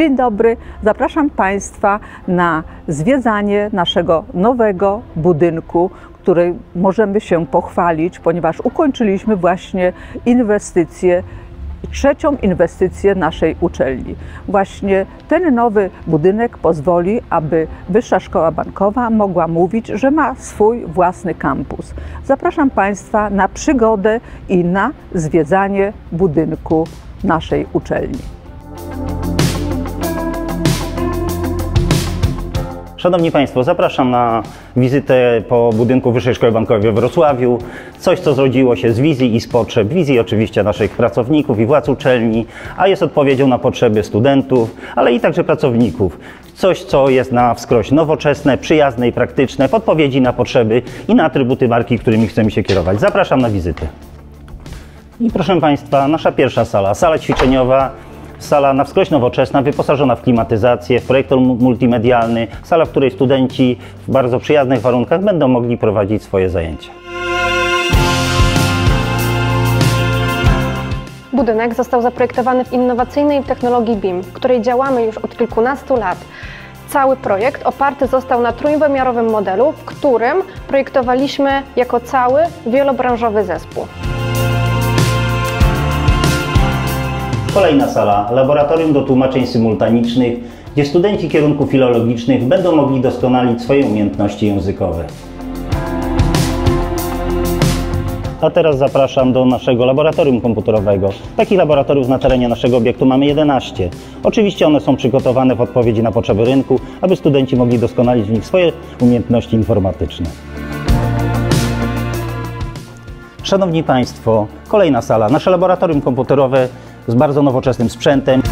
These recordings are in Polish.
Dzień dobry, zapraszam Państwa na zwiedzanie naszego nowego budynku, który możemy się pochwalić, ponieważ ukończyliśmy właśnie inwestycję trzecią inwestycję naszej uczelni. Właśnie ten nowy budynek pozwoli, aby Wyższa Szkoła Bankowa mogła mówić, że ma swój własny kampus. Zapraszam Państwa na przygodę i na zwiedzanie budynku naszej uczelni. Szanowni Państwo, zapraszam na wizytę po budynku Wyższej Szkoły Bankowej w Wrocławiu. Coś, co zrodziło się z wizji i z potrzeb, wizji oczywiście naszych pracowników i władz uczelni, a jest odpowiedzią na potrzeby studentów, ale i także pracowników. Coś, co jest na wskroś nowoczesne, przyjazne i praktyczne, w odpowiedzi na potrzeby i na atrybuty marki, którymi chcemy się kierować. Zapraszam na wizytę. I proszę Państwa, nasza pierwsza sala, sala ćwiczeniowa, Sala na wskroś nowoczesna, wyposażona w klimatyzację, w projektor multimedialny, sala, w której studenci w bardzo przyjaznych warunkach będą mogli prowadzić swoje zajęcia. Budynek został zaprojektowany w innowacyjnej technologii BIM, w której działamy już od kilkunastu lat. Cały projekt oparty został na trójwymiarowym modelu, w którym projektowaliśmy jako cały wielobranżowy zespół. Kolejna sala, laboratorium do tłumaczeń symultanicznych, gdzie studenci kierunków filologicznych będą mogli doskonalić swoje umiejętności językowe. A teraz zapraszam do naszego laboratorium komputerowego. Takich laboratoriów na terenie naszego obiektu mamy 11. Oczywiście one są przygotowane w odpowiedzi na potrzeby rynku, aby studenci mogli doskonalić w nich swoje umiejętności informatyczne. Szanowni Państwo, kolejna sala, nasze laboratorium komputerowe z bardzo nowoczesnym sprzętem.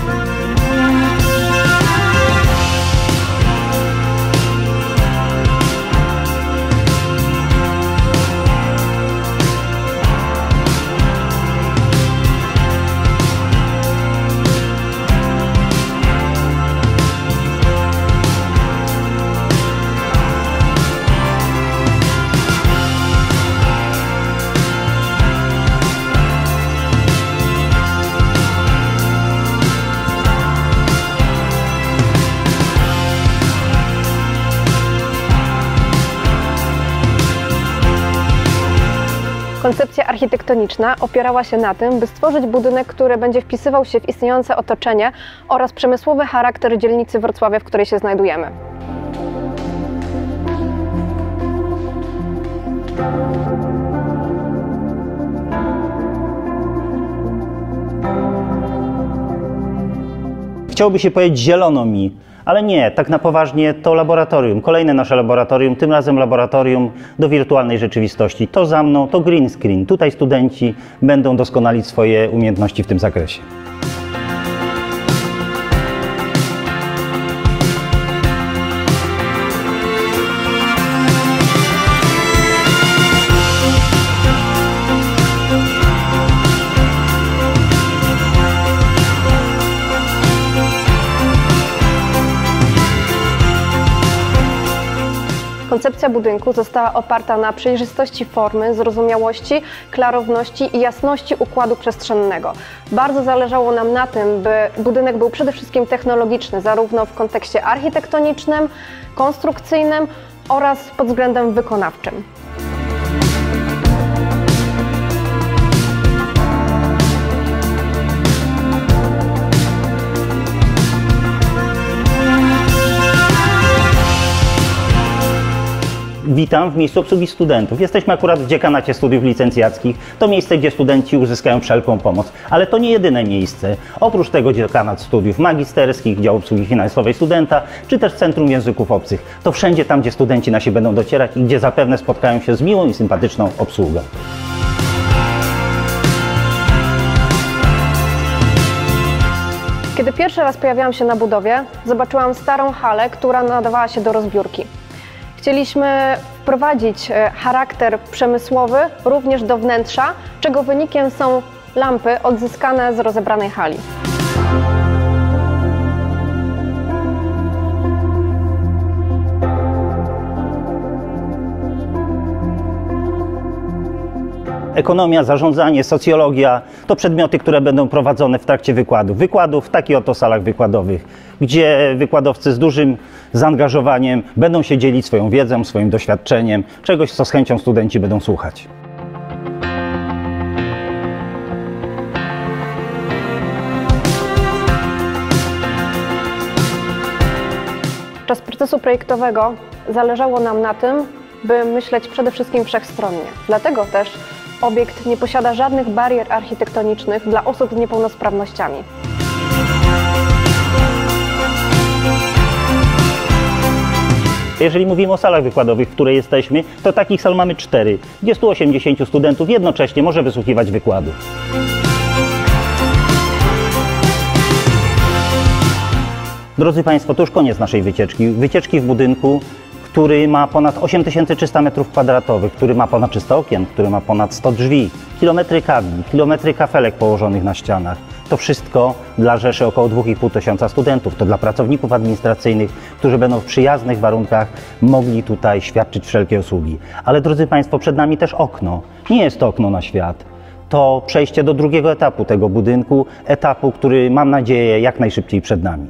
Koncepcja architektoniczna opierała się na tym, by stworzyć budynek, który będzie wpisywał się w istniejące otoczenie oraz przemysłowy charakter dzielnicy Wrocławia, w której się znajdujemy. Chciałoby się powiedzieć zielono mi, ale nie, tak na poważnie to laboratorium, kolejne nasze laboratorium, tym razem laboratorium do wirtualnej rzeczywistości. To za mną, to green screen. Tutaj studenci będą doskonalić swoje umiejętności w tym zakresie. Koncepcja budynku została oparta na przejrzystości formy, zrozumiałości, klarowności i jasności układu przestrzennego. Bardzo zależało nam na tym, by budynek był przede wszystkim technologiczny, zarówno w kontekście architektonicznym, konstrukcyjnym oraz pod względem wykonawczym. Witam w miejscu obsługi studentów. Jesteśmy akurat w dziekanacie studiów licencjackich. To miejsce, gdzie studenci uzyskają wszelką pomoc. Ale to nie jedyne miejsce. Oprócz tego dziekanat studiów magisterskich, dział obsługi finansowej studenta, czy też Centrum Języków Obcych. To wszędzie tam, gdzie studenci nasi będą docierać i gdzie zapewne spotkają się z miłą i sympatyczną obsługą. Kiedy pierwszy raz pojawiłam się na budowie, zobaczyłam starą halę, która nadawała się do rozbiórki. Chcieliśmy wprowadzić e, charakter przemysłowy również do wnętrza, czego wynikiem są lampy odzyskane z rozebranej hali. Ekonomia, zarządzanie, socjologia to przedmioty, które będą prowadzone w trakcie wykładów. Wykładów w takich oto salach wykładowych, gdzie wykładowcy z dużym zaangażowaniem będą się dzielić swoją wiedzą, swoim doświadczeniem, czegoś, co z chęcią studenci będą słuchać. Podczas procesu projektowego zależało nam na tym, by myśleć przede wszystkim wszechstronnie. Dlatego też obiekt nie posiada żadnych barier architektonicznych dla osób z niepełnosprawnościami. Jeżeli mówimy o salach wykładowych, w której jesteśmy, to takich sal mamy cztery, gdzie 180 studentów jednocześnie może wysłuchiwać wykładu. Drodzy Państwo, to już koniec naszej wycieczki. Wycieczki w budynku, który ma ponad 8300 m2, który ma ponad 300 okien, który ma ponad 100 drzwi, kilometry kabli, kilometry kafelek położonych na ścianach. To wszystko dla rzeszy około 2,5 tysiąca studentów. To dla pracowników administracyjnych, którzy będą w przyjaznych warunkach mogli tutaj świadczyć wszelkie usługi. Ale drodzy Państwo, przed nami też okno. Nie jest to okno na świat. To przejście do drugiego etapu tego budynku, etapu, który mam nadzieję jak najszybciej przed nami.